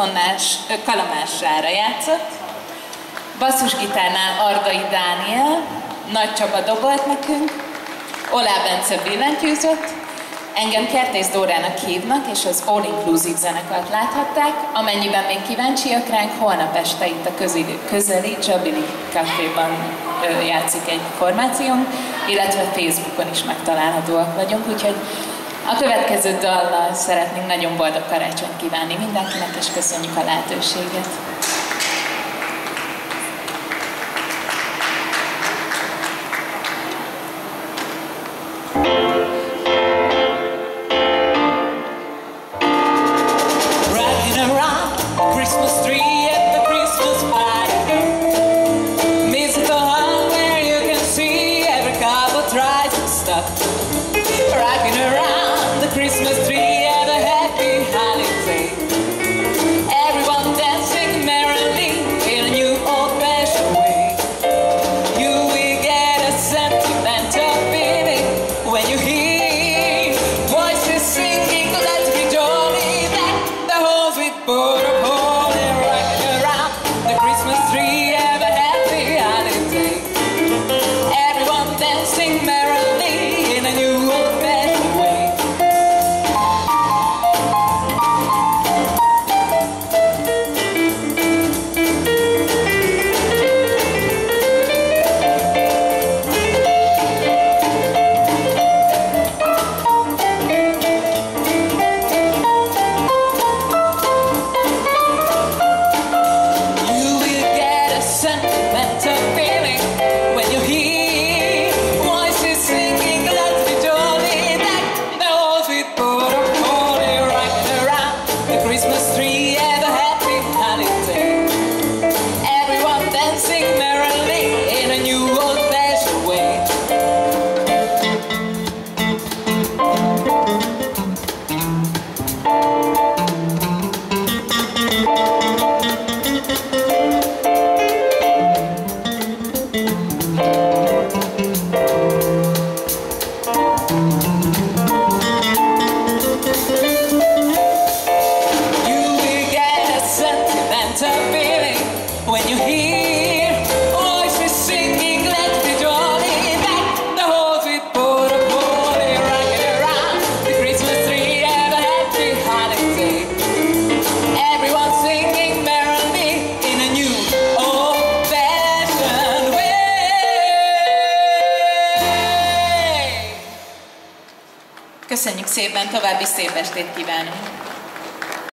Kalamás, Kalamásrára játszott. Basszusgitárnál Ardai Dániel, Nagy Csaba dobolt nekünk, Olá Bence billentyűzott, engem Kertész Dórának hívnak, és az All Inclusive zenekart láthatták. Amennyiben még kíváncsiak ránk, holnap este itt a közeli, közeli Jabili Caféban játszik egy formációnk, illetve Facebookon is megtalálhatóak vagyunk, úgyhogy a következő dallal szeretnénk nagyon boldog karácsonyt kívánni mindenkinek, és köszönjük a lehetőséget. Köszönjük szépen, további szép estét kívánunk!